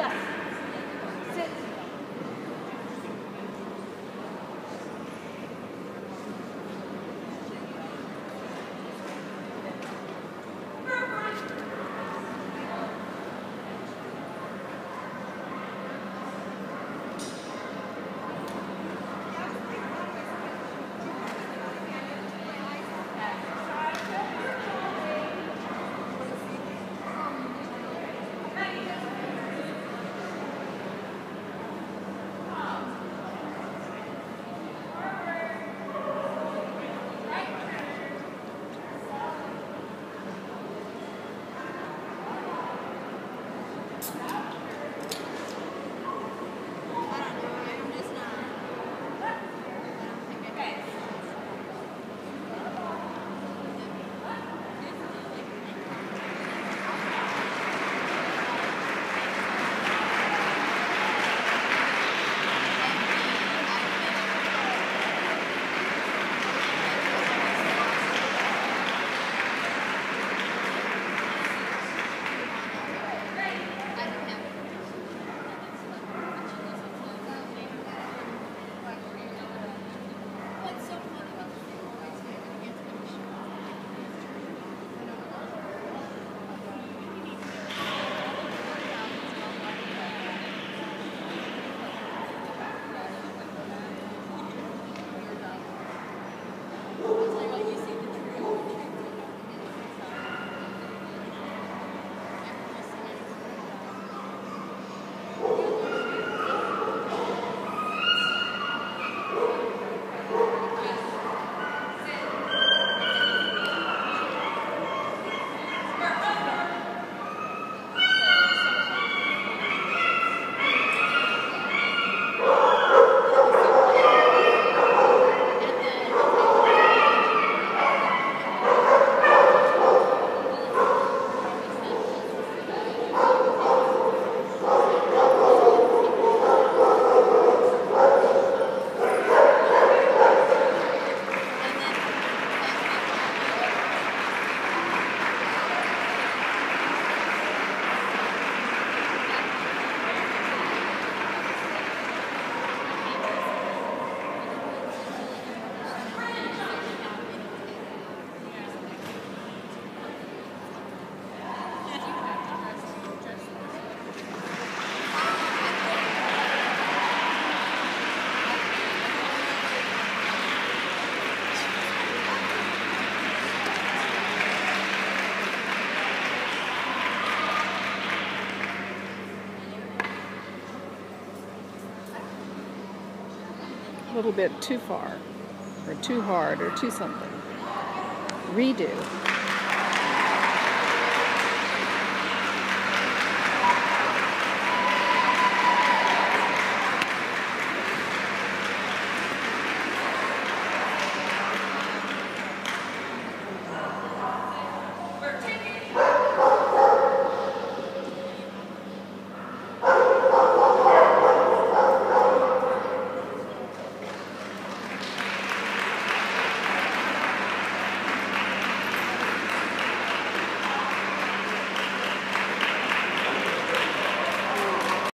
Yes. Thanks. A little bit too far, or too hard, or too something. Redo.